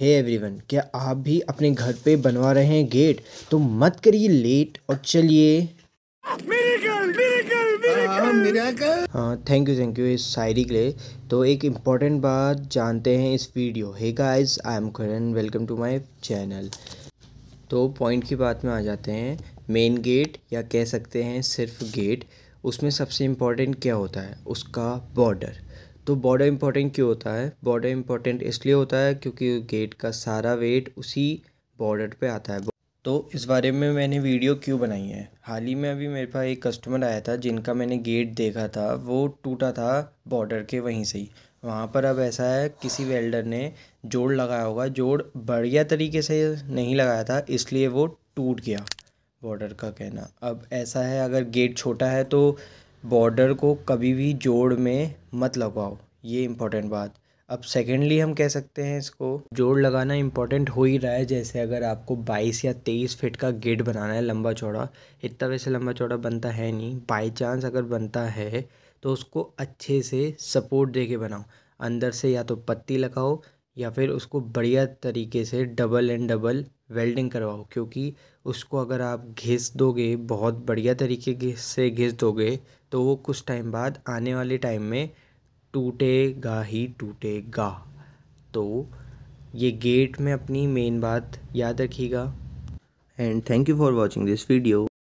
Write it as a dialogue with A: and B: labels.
A: हे hey everyone क्या आप भी अपने घर पे बनवा रहे हैं गेट? तो मत करिए लेट और चलिए। हाँ थैंक यू थैंक यू इस शायरी के लिए। तो एक इंपॉर्टेंट बात जानते हैं इस video hey guys I am Karan welcome to my channel तो पॉइंट की बात में आ जाते हैं। मेन गेट या कह सकते हैं सिर्फ़ गेट उसमें सबसे इंपॉर्टेंट क्या होता है? उसका बॉर्डर तो बॉर्डर इम्पोर्टेंट क्यों होता है? बॉर्डर इम्पोर्टेंट इसलिए होता है क्योंकि गेट का सारा वेट उसी बॉर्डर पे आता है। तो इस बारे में मैंने वीडियो क्यों बनाई है? हाल ही में अभी मेरे पास एक कस्टमर आया था जिनका मैंने गेट देखा था, वो टूटा था बॉर्डर के वहीं से ही। वहाँ पर अब ऐसा है, किसी वेल्डर ने जोड़ लगाया होगा, जोड़ बढ़िया तरीके से नहीं लगाया था, इसलिए वो टूट गया बॉर्डर का कहना। अब ऐसा है, अगर गेट छोटा है तो बॉर्डर को कभी भी जोड़ में मत लगवाओ ये इम्पोर्टेंट बात। अब सेकेंडली हम कह सकते हैं इसको, जोड़ लगाना इम्पोर्टेंट हो ही रहा है। जैसे अगर आपको 22 या 23 फिट का गेट बनाना है लंबा चौड़ा, इतना वैसे लंबा चौड़ा बनता है नहीं। बाई चांस अगर बनता है तो उसको अच्छे से सपोर्ट दे के बनाओ। अंदर से या तो पत्ती लगाओ या फिर उसको बढ़िया तरीके से डबल एंड डबल वेल्डिंग करवाओ, क्योंकि उसको अगर आप घिस दोगे, बहुत बढ़िया तरीके से घिस दोगे तो वो कुछ टाइम बाद आने वाले टाइम में टूटेगा ही टूटेगा। तो ये गेट में अपनी मेन बात याद रखिएगा। And thank you for watching this video